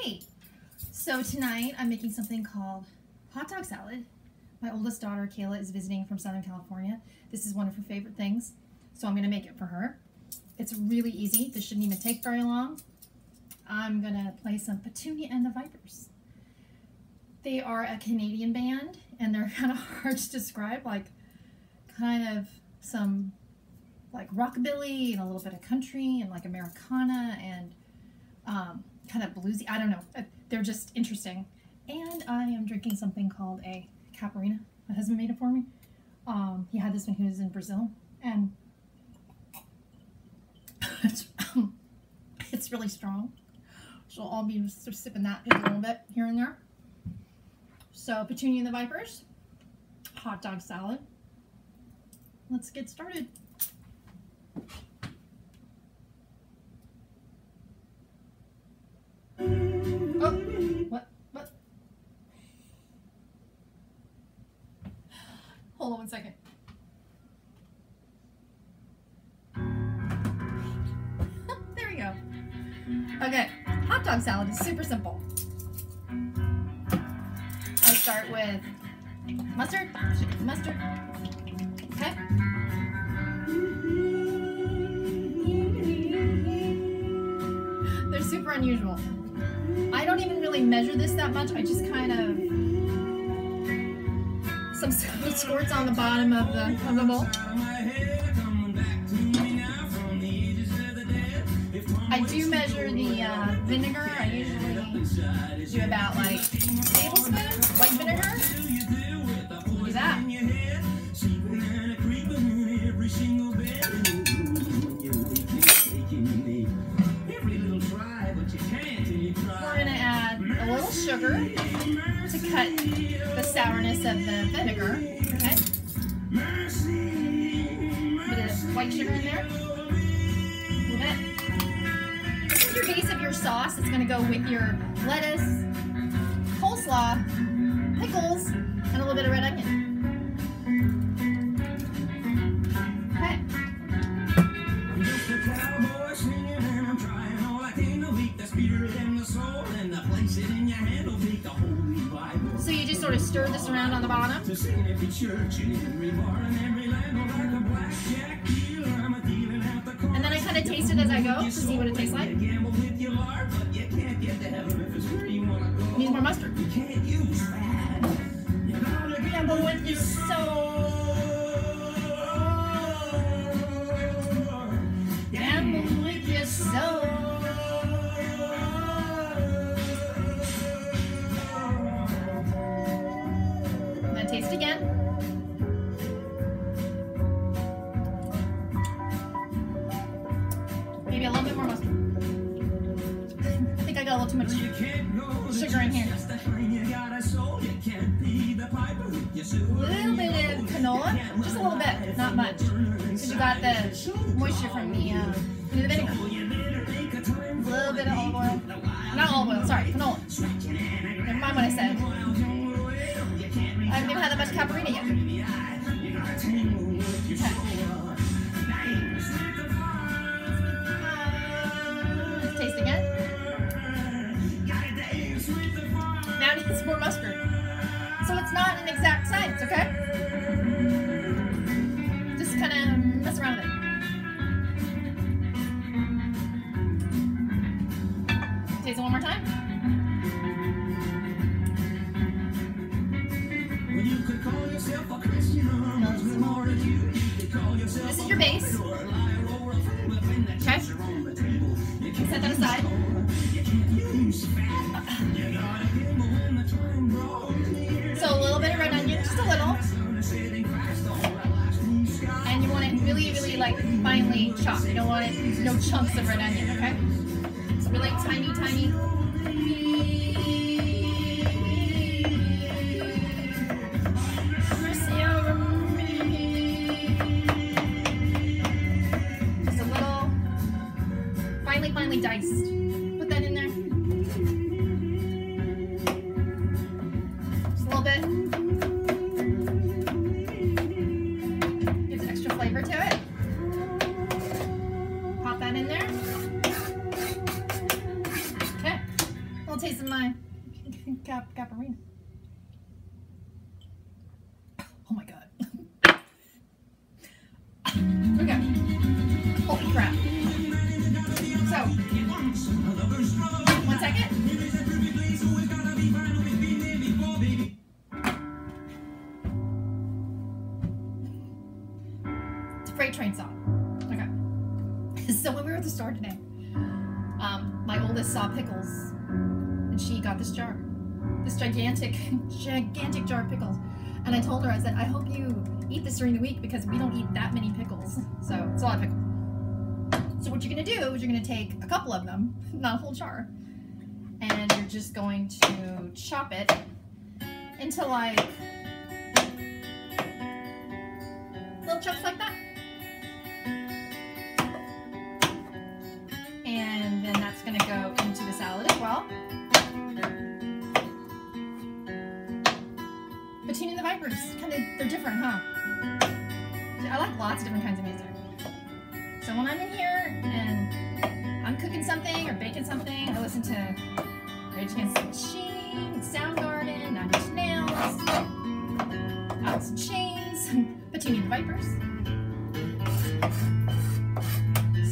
Hey! So tonight I'm making something called hot dog salad. My oldest daughter, Kayla, is visiting from Southern California. This is one of her favorite things, so I'm gonna make it for her. It's really easy. This shouldn't even take very long. I'm gonna play some Petunia and the Vipers. They are a Canadian band, and they're kind of hard to describe, like kind of some like rockabilly and a little bit of country and like Americana and um, kind of bluesy. I don't know. Uh, they're just interesting. And I am drinking something called a Caipirinha. My husband made it for me. Um, he had this when he was in Brazil, and it's, um, it's really strong. So I'll be sort of sipping that a little bit here and there. So Petunia and the Vipers, hot dog salad. Let's get started. Salad is super simple. I start with mustard, mustard, okay? They're super unusual. I don't even really measure this that much. I just kind of some squirts on the bottom of the of the bowl. The uh, vinegar. I usually do about like a tablespoon white vinegar. We're gonna add a little sugar to cut the sourness of the vinegar. Okay. White sugar in there. Sauce. It's gonna go with your lettuce, coleslaw, pickles, and a little bit of red onion. So you just sort of stir this around on the bottom. And then I kind of taste it as I go to see what it tastes like. More mustard. Gamble not much, because you got the moisture from the, from the vinegar. A little bit of olive oil, not olive oil, sorry, canola. Never mind what I said. I haven't even had that much caipirinha yet. Taste again. Now it needs more mustard. So it's not an exact science, okay? It one more time. This is your base. Okay. Set that aside. So a little bit of red onion, just a little. And you want it really, really like finely chopped. You don't want it, no chunks of red onion, okay? Really tiny, tiny. Oh my god. okay. Holy crap. So, one second. It's a freight train song. Okay. So when we were at the store today, um, my oldest saw pickles, and she got this jar, this gigantic, gigantic jar of pickles. And I told her, I said, I hope you eat this during the week because we don't eat that many pickles. So it's a lot of pickles. So what you're gonna do is you're gonna take a couple of them, not a whole jar, and you're just going to chop it into like little chunks like that. Kind of, they're different, huh? I like lots of different kinds of music. So when I'm in here and I'm cooking something or baking something, I listen to Rage Against the Machine, Soundgarden, Nine Inch Nails, Alice in Chains, Petunia and the Vipers.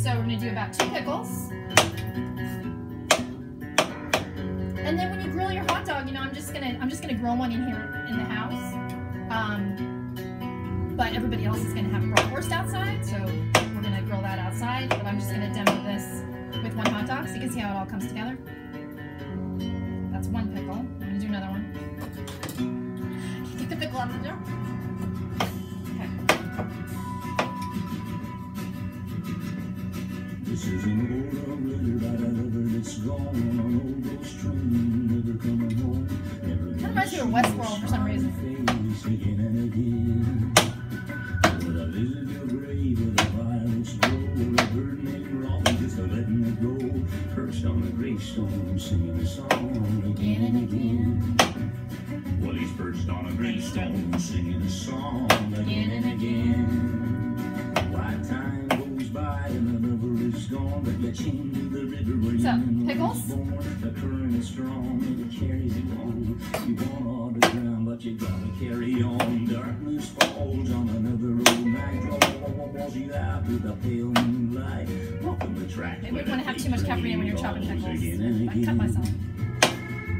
So we're gonna do about two pickles. And then when you grill your hot dog, you know, I'm just gonna I'm just gonna grill one in here in the house. Um, but everybody else is gonna have bratwurst outside, so we're gonna grill that outside. But I'm just gonna demo this with one hot dog so you can see how it all comes together. That's one pickle. I'm gonna do another one. Take the pickle out of the jar. Okay. This is an old record about a lover that's gone on an old ghost train, never coming home. Never Kind of reminds me of Westworld for some reason. Again and again. Will I visit your grave with a violence roll? A bird named Robin just a letting it go. Perched on a gravestone, singing a song again and again. Well, he's perched on a gravestone, singing a song again and again. Why time goes by and the lover is gone, but you're chained to the river where So, your pickles? born. The current is strong and it carries you on. You want all the but you gotta carry on. Darkness falls on another old night. Draw walls you out to the pale moonlight. Walking the track. Maybe where you wanna have too much caffeine when you're chopping pickles. again and I cut again. myself.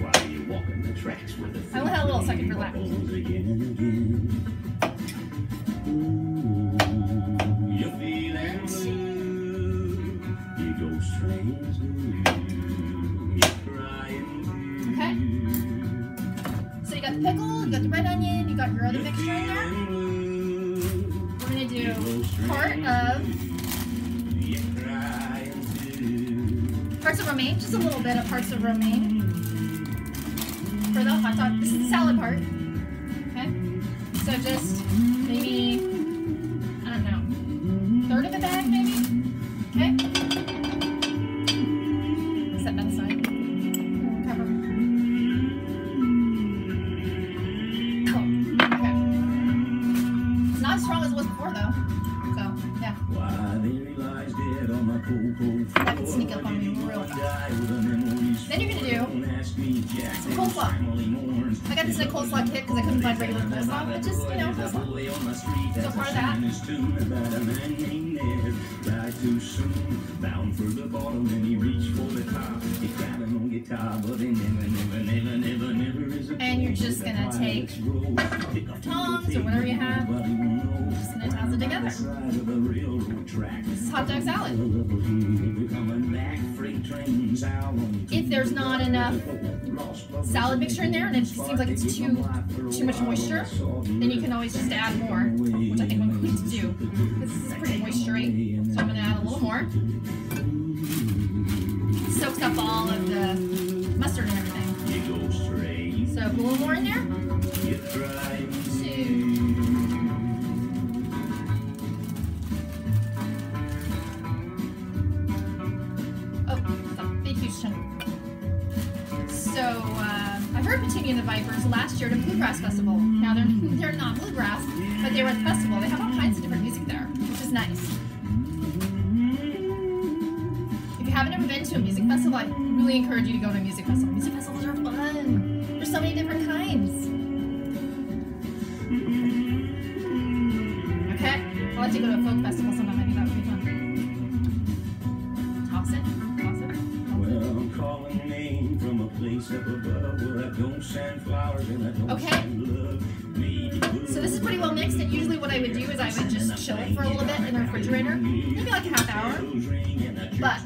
While you walking the tracks where the I will have a little second for faithful that. goes again and again. Ooh, romaine, just a little bit of parts of romaine for the hot dog. This is the salad part. Okay. So just maybe Then you're gonna do some coleslaw. I got this a coleslaw kit because I couldn't find regular coleslaw, but just, you know, coleslaw. So a that. and And you're just gonna take tongs or whatever you have. Just gonna toss it together. This is hot dog salad. If there's not enough salad mixture in there and it seems like it's too too much moisture, then you can always just add more, which I think I'm going to do. This is pretty moistury, so I'm going to add a little more. Soaks up all of the mustard and everything. So a little more in there. Two. So uh, I heard Petunia and the Vipers last year at a bluegrass festival. Now they're they're not bluegrass, but they were at the festival. They have all kinds of different music there, which is nice. If you haven't ever been to a music festival, I really encourage you to go to a music festival. Music festivals are fun. There's so many different kinds. Okay, I'll let you go to a folk festival Okay. send love. Maybe So this is pretty well mixed, and usually what I would do is I would just chill it for a little bit in the refrigerator, maybe like a half hour. But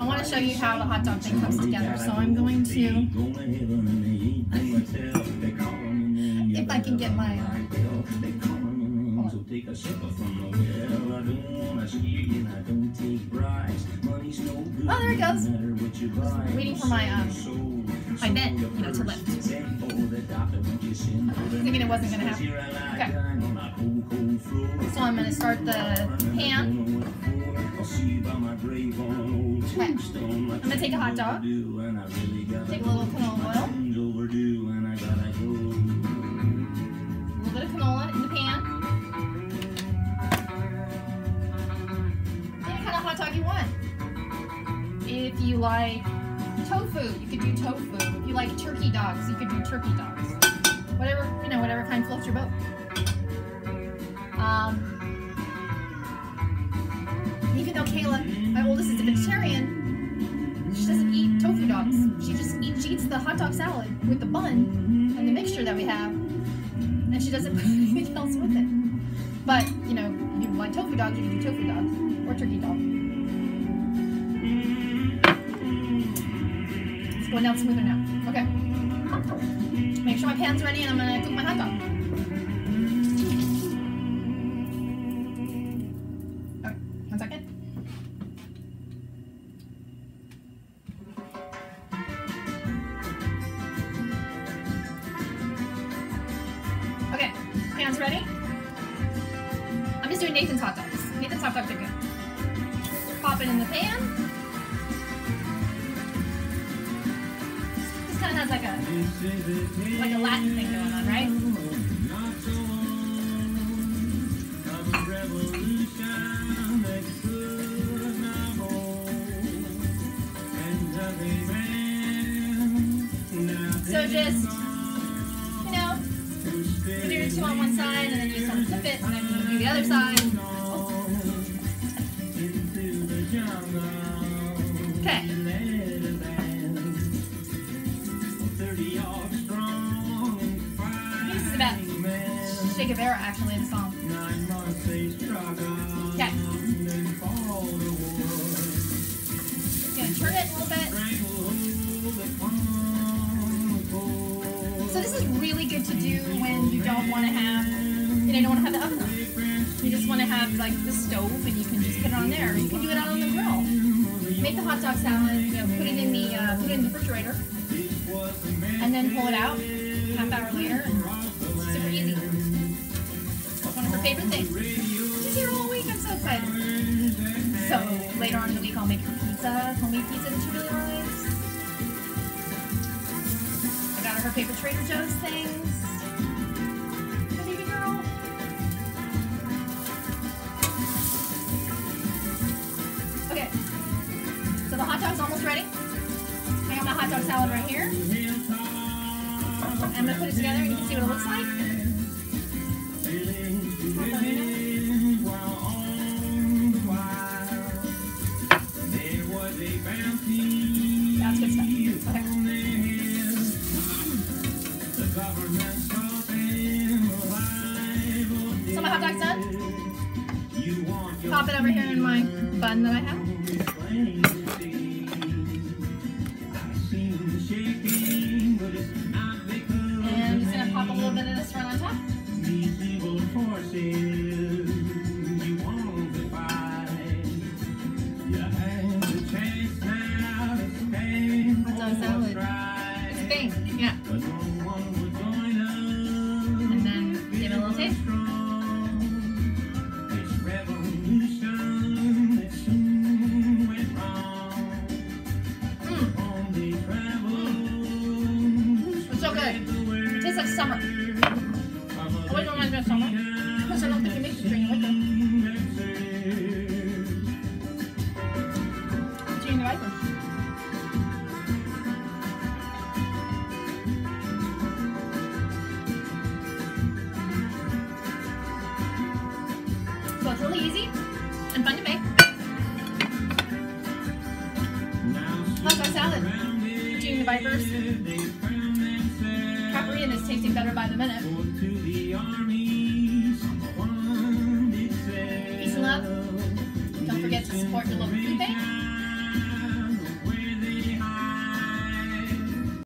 I want to show you how the hot dog thing comes together. So I'm going to, if I can get my, take a sip from the well. I don't wanna steer you and I don't take bribes. Money's no good. Oh, there it goes. no matter what you buy. waiting for my, um, my vent, you know, to lift. Thinking it wasn't gonna happen. Okay. So I'm gonna start the pan. Okay. I'm gonna take a hot dog. Take a little canola oil. A little bit of canola in the pan. Any kind of hot dog you want. If you like tofu, you could do tofu. If you like turkey dogs, you could do turkey dogs. Whatever, you know, whatever kind floats your boat. Um, even though Kayla, my oldest, is a vegetarian, she doesn't eat tofu dogs. She just eats, she eats the hot dog salad with the bun and the mixture that we have, and she doesn't put anything else with it. But you know, you like tofu dogs, you can do tofu dogs or turkey dog. It's going down smoother now. Okay. Make sure my pan's ready, and I'm gonna cook my hot dog. Okay, one second. Okay, pan's ready. I'm just doing Nathan's hot dogs. Nathan's hot dogs are good. Pop it in the pan. Kind of has like a like a Latin thing going on, right? So just you know, you do two on one side, and then you of flip it, and then you do the other side. Guevara, actually, in the song. Okay. Gonna turn it a little bit. So this is really good to do when you don't want to have, you know, you don't want to have the oven on. You just want to have like the stove, and you can just put it on there. You can do it out on the grill. Make the hot dog salad, you know, put it in the uh, put it in the refrigerator, and then pull it out half hour later. Super easy. Her favorite thing. She's here all week. I'm so excited. So later on in the week, I'll make her pizza, homemade pizza that she really likes. I got her her favorite Trader Joe's things. Baby girl. Okay. So the hot dog's almost ready. I got my hot dog salad right here. I'm gonna put it together and you can see what it looks like. It over here in my bun that I have. It's really easy and fun to make. Hot dog salad. Eating the vipers. Capri and is tasting better by the minute.